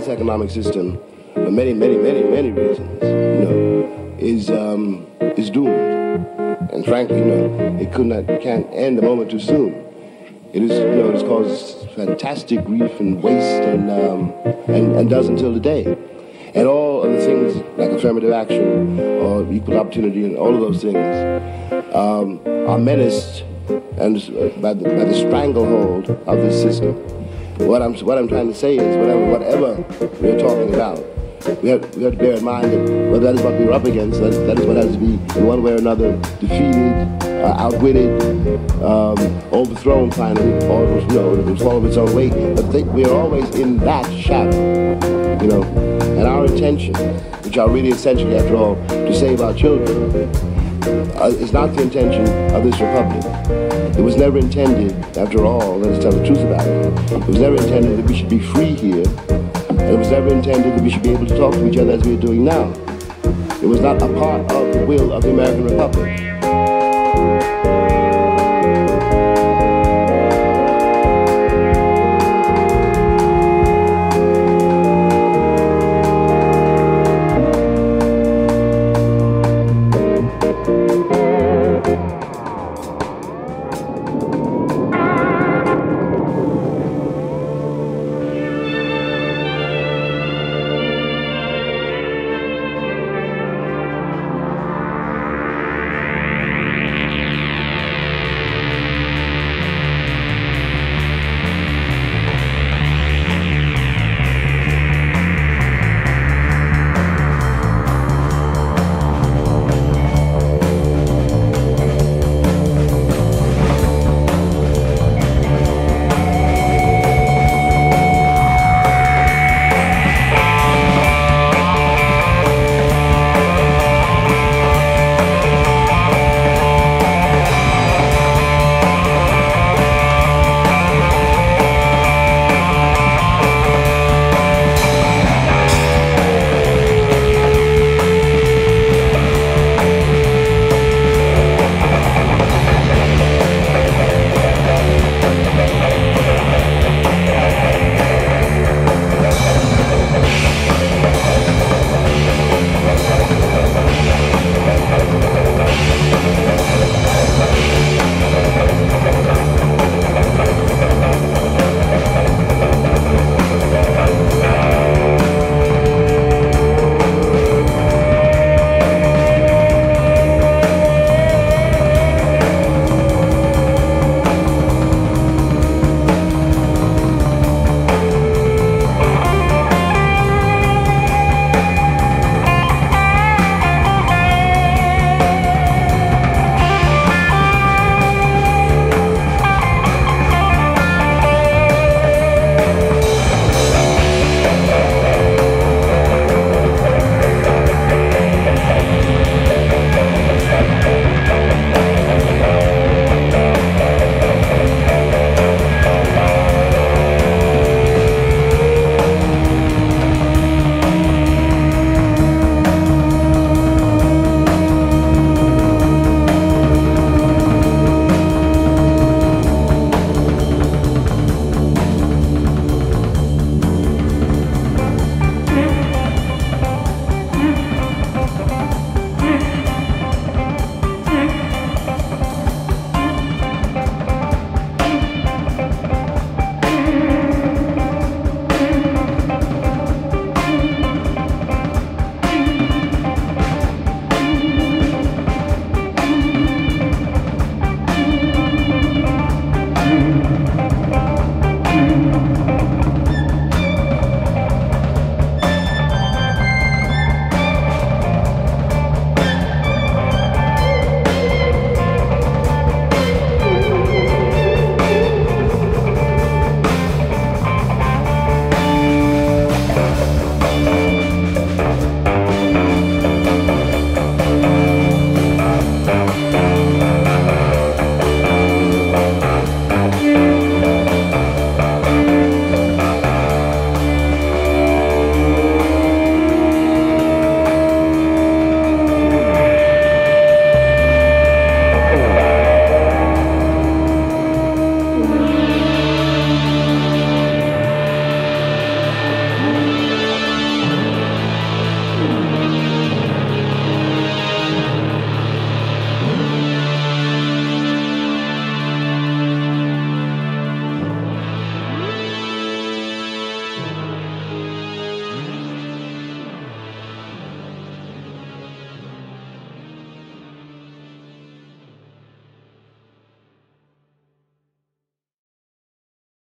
this economic system, for many, many, many, many reasons, you know, is um, is doomed. And frankly, you know, it could not, can't end a moment too soon. It is, you know, it's caused fantastic grief and waste, and um, and, and does until today. And all of the things like affirmative action or equal opportunity and all of those things um, are menaced and uh, by the, by the stranglehold of this system. What I'm, what I'm trying to say is whatever, whatever we're talking about, we have, we have to bear in mind that well, that is what we're up against. That, that is what has to be, in one way or another, defeated, uh, outwitted, um, overthrown finally, or you know, it will fall of its own weight. But think we're always in that shadow, you know. And our intention, which are really essentially, after all, to save our children, uh, is not the intention of this republic. It was never intended, after all, let us tell the truth about it, it was never intended that we should be free here, and it was never intended that we should be able to talk to each other as we are doing now. It was not a part of the will of the American Republic.